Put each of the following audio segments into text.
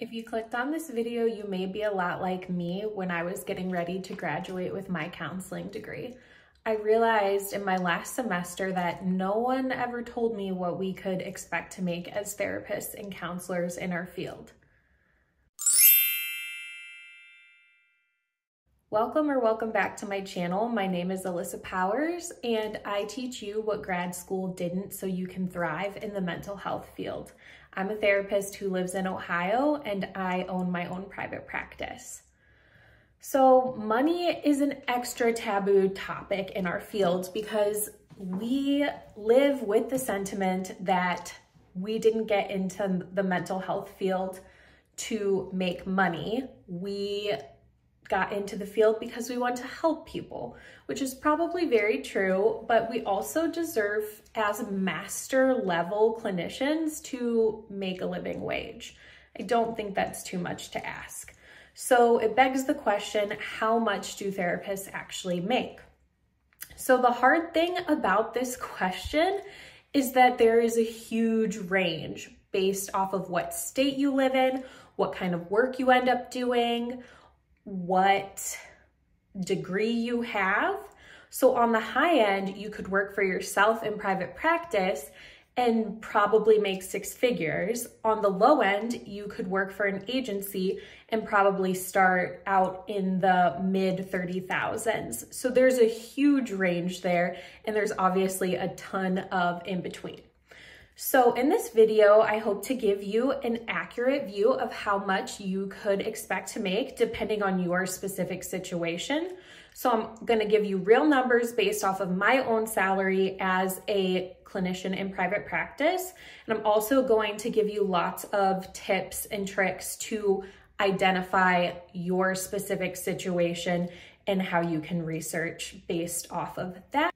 If you clicked on this video, you may be a lot like me when I was getting ready to graduate with my counseling degree. I realized in my last semester that no one ever told me what we could expect to make as therapists and counselors in our field. Welcome or welcome back to my channel. My name is Allyssa Powers and I teach you what grad school didn't so you can thrive in the mental health field. I'm a therapist who lives in Ohio and I own my own private practice. So money is an extra taboo topic in our field because we live with the sentiment that we didn't get into the mental health field to make money. We got into the field because we want to help people, which is probably very true, but we also deserve as master level clinicians to make a living wage. I don't think that's too much to ask. So it begs the question, how much do therapists actually make? So the hard thing about this question is that there is a huge range based off of what state you live in, what kind of work you end up doing, what degree you have. So on the high end, you could work for yourself in private practice and probably make six figures. On the low end, you could work for an agency and probably start out in the mid 30,000s. So there's a huge range there, and there's obviously a ton of in between. So in this video, I hope to give you an accurate view of how much you could expect to make depending on your specific situation. So I'm gonna give you real numbers based off of my own salary as a clinician in private practice. And I'm also going to give you lots of tips and tricks to identify your specific situation and how you can research based off of that.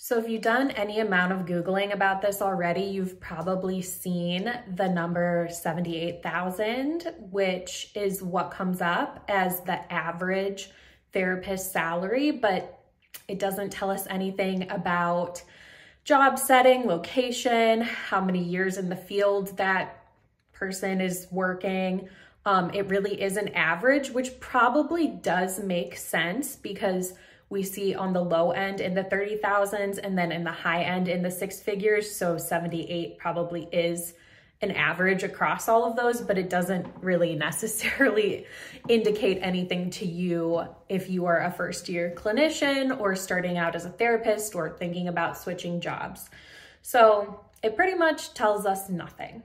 So if you've done any amount of Googling about this already, you've probably seen the number 78,000, which is what comes up as the average therapist salary, but it doesn't tell us anything about job setting, location, how many years in the field that person is working. Um, it really is an average, which probably does make sense because we see on the low end in the 30,000s and then in the high end in the six figures. So 78 probably is an average across all of those, but it doesn't really necessarily indicate anything to you if you are a first year clinician or starting out as a therapist or thinking about switching jobs. So it pretty much tells us nothing.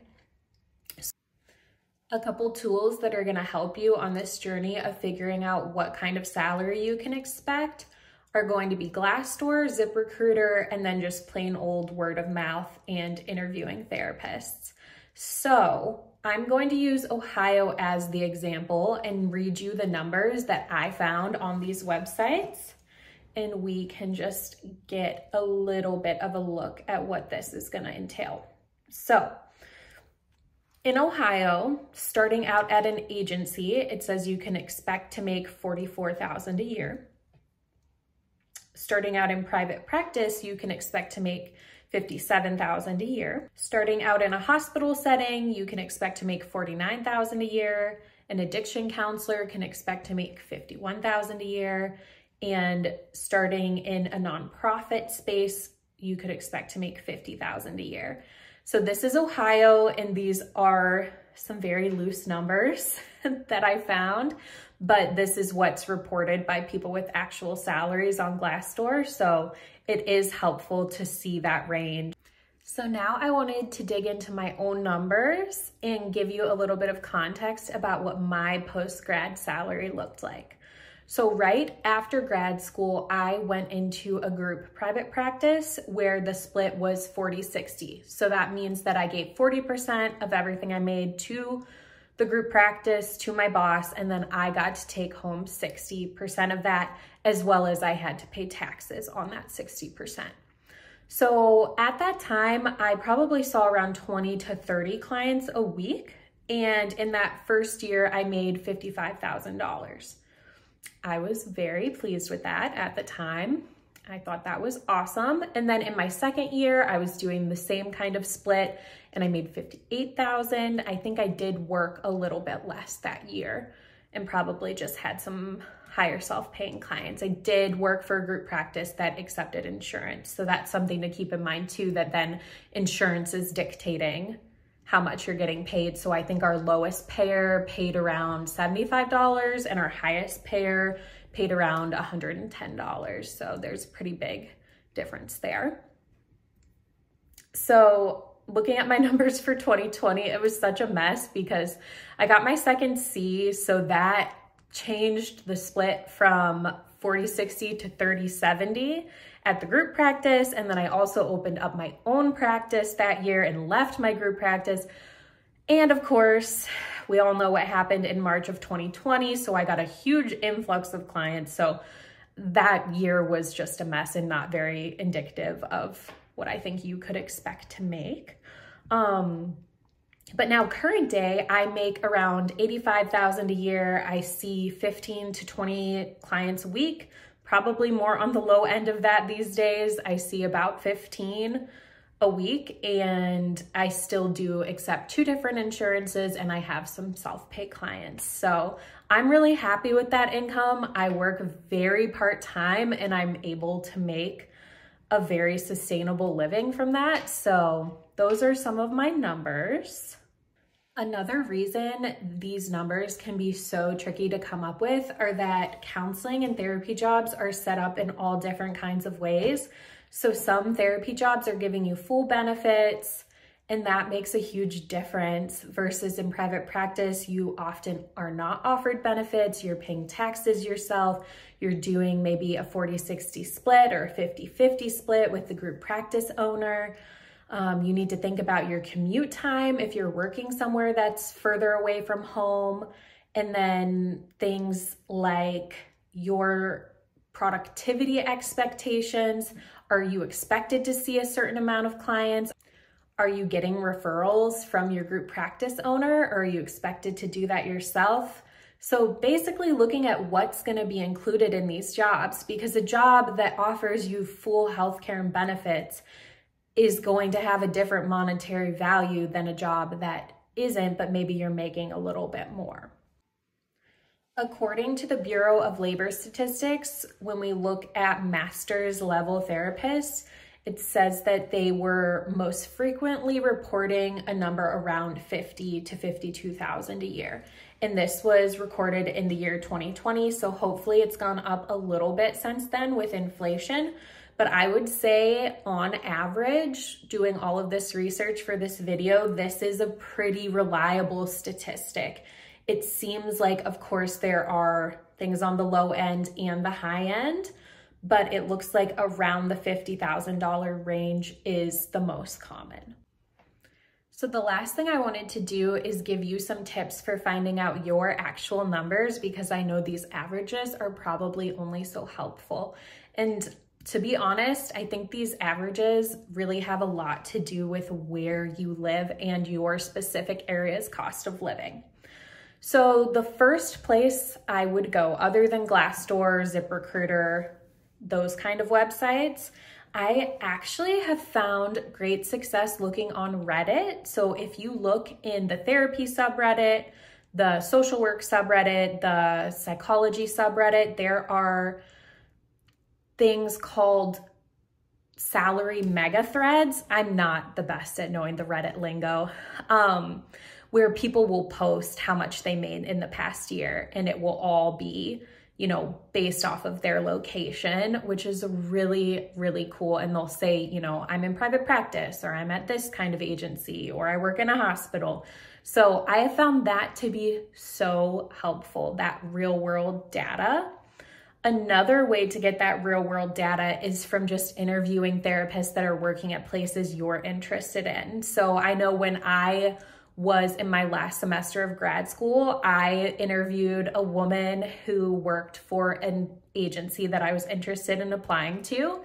A couple tools that are gonna help you on this journey of figuring out what kind of salary you can expect are going to be Glassdoor, ZipRecruiter, and then just plain old word of mouth and interviewing therapists. So I'm going to use Ohio as the example and read you the numbers that I found on these websites. And we can just get a little bit of a look at what this is gonna entail. So in Ohio, starting out at an agency, it says you can expect to make 44,000 a year starting out in private practice, you can expect to make 57,000 a year. Starting out in a hospital setting, you can expect to make 49,000 a year. An addiction counselor can expect to make 51,000 a year. And starting in a nonprofit space, you could expect to make 50,000 a year. So this is Ohio and these are some very loose numbers that I found, but this is what's reported by people with actual salaries on Glassdoor. So it is helpful to see that range. So now I wanted to dig into my own numbers and give you a little bit of context about what my post-grad salary looked like. So right after grad school, I went into a group private practice where the split was 40-60. So that means that I gave 40% of everything I made to the group practice, to my boss, and then I got to take home 60% of that, as well as I had to pay taxes on that 60%. So at that time, I probably saw around 20 to 30 clients a week. And in that first year, I made $55,000. I was very pleased with that at the time. I thought that was awesome. And then in my second year, I was doing the same kind of split and I made 58,000. I think I did work a little bit less that year and probably just had some higher self-paying clients. I did work for a group practice that accepted insurance. So that's something to keep in mind too, that then insurance is dictating how much you're getting paid. So I think our lowest payer paid around $75 and our highest payer paid around $110. So there's a pretty big difference there. So looking at my numbers for 2020, it was such a mess because I got my second C. So that changed the split from 40-60 to 30-70 at the group practice. And then I also opened up my own practice that year and left my group practice. And of course, we all know what happened in March of 2020. So I got a huge influx of clients. So that year was just a mess and not very indicative of what I think you could expect to make. Um, but now current day, I make around 85,000 a year. I see 15 to 20 clients a week, probably more on the low end of that these days. I see about 15 a week and I still do accept two different insurances and I have some self-pay clients. So I'm really happy with that income. I work very part-time and I'm able to make a very sustainable living from that. So those are some of my numbers. Another reason these numbers can be so tricky to come up with are that counseling and therapy jobs are set up in all different kinds of ways. So some therapy jobs are giving you full benefits and that makes a huge difference versus in private practice, you often are not offered benefits. You're paying taxes yourself. You're doing maybe a 40-60 split or a 50-50 split with the group practice owner. Um, you need to think about your commute time if you're working somewhere that's further away from home. And then things like your productivity expectations, are you expected to see a certain amount of clients? Are you getting referrals from your group practice owner or are you expected to do that yourself? So basically looking at what's gonna be included in these jobs because a job that offers you full healthcare and benefits is going to have a different monetary value than a job that isn't, but maybe you're making a little bit more. According to the Bureau of Labor Statistics, when we look at master's level therapists, it says that they were most frequently reporting a number around 50 to 52,000 a year. And this was recorded in the year 2020. So hopefully it's gone up a little bit since then with inflation. But I would say on average, doing all of this research for this video, this is a pretty reliable statistic. It seems like, of course, there are things on the low end and the high end, but it looks like around the $50,000 range is the most common. So the last thing I wanted to do is give you some tips for finding out your actual numbers because I know these averages are probably only so helpful. And to be honest, I think these averages really have a lot to do with where you live and your specific area's cost of living. So the first place I would go, other than Glassdoor, ZipRecruiter, those kind of websites, I actually have found great success looking on Reddit. So if you look in the therapy subreddit, the social work subreddit, the psychology subreddit, there are things called salary mega threads. I'm not the best at knowing the Reddit lingo. Um, where people will post how much they made in the past year and it will all be, you know, based off of their location, which is really, really cool. And they'll say, you know, I'm in private practice or I'm at this kind of agency or I work in a hospital. So I found that to be so helpful, that real world data. Another way to get that real world data is from just interviewing therapists that are working at places you're interested in. So I know when I was in my last semester of grad school, I interviewed a woman who worked for an agency that I was interested in applying to.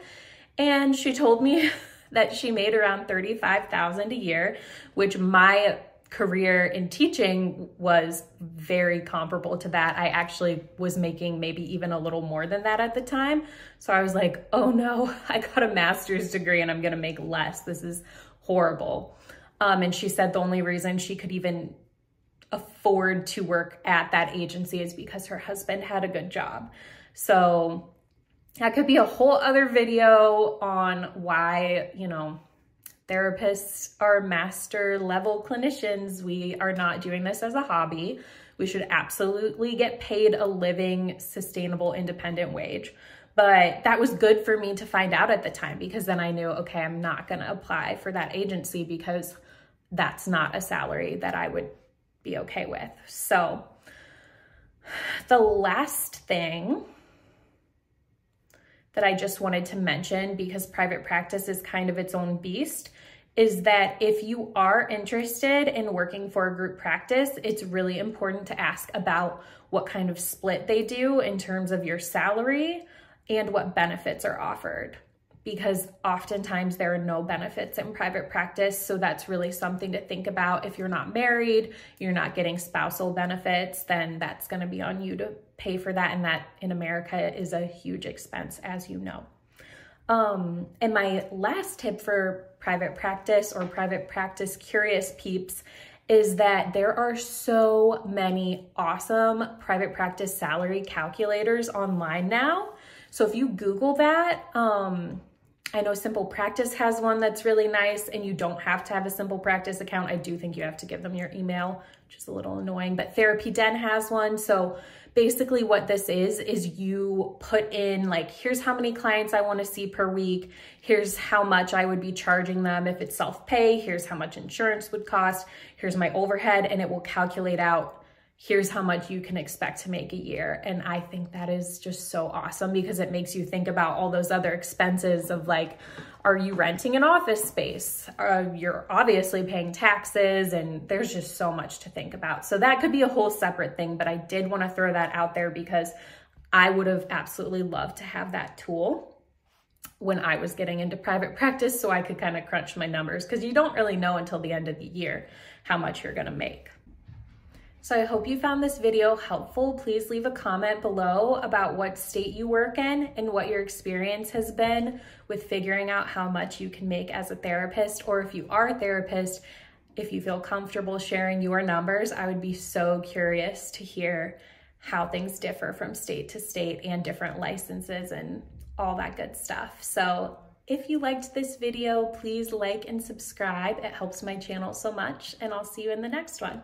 And she told me that she made around 35,000 a year, which my career in teaching was very comparable to that. I actually was making maybe even a little more than that at the time. So I was like, oh no, I got a master's degree and I'm gonna make less. This is horrible. Um, and she said the only reason she could even afford to work at that agency is because her husband had a good job. So that could be a whole other video on why, you know, therapists are master level clinicians. We are not doing this as a hobby. We should absolutely get paid a living, sustainable, independent wage. But that was good for me to find out at the time because then I knew, okay, I'm not going to apply for that agency because that's not a salary that I would be okay with. So the last thing that I just wanted to mention because private practice is kind of its own beast is that if you are interested in working for a group practice, it's really important to ask about what kind of split they do in terms of your salary and what benefits are offered because oftentimes there are no benefits in private practice. So that's really something to think about. If you're not married, you're not getting spousal benefits, then that's going to be on you to pay for that. And that in America is a huge expense, as you know. Um, and my last tip for private practice or private practice curious peeps is that there are so many awesome private practice salary calculators online now. So if you Google that, um, I know Simple Practice has one that's really nice and you don't have to have a Simple Practice account. I do think you have to give them your email, which is a little annoying, but Therapy Den has one. So basically what this is, is you put in like, here's how many clients I wanna see per week. Here's how much I would be charging them if it's self-pay. Here's how much insurance would cost. Here's my overhead and it will calculate out here's how much you can expect to make a year. And I think that is just so awesome because it makes you think about all those other expenses of like, are you renting an office space? Uh, you're obviously paying taxes and there's just so much to think about. So that could be a whole separate thing, but I did want to throw that out there because I would have absolutely loved to have that tool when I was getting into private practice so I could kind of crunch my numbers because you don't really know until the end of the year how much you're going to make. So I hope you found this video helpful. Please leave a comment below about what state you work in and what your experience has been with figuring out how much you can make as a therapist, or if you are a therapist, if you feel comfortable sharing your numbers, I would be so curious to hear how things differ from state to state and different licenses and all that good stuff. So if you liked this video, please like and subscribe. It helps my channel so much, and I'll see you in the next one.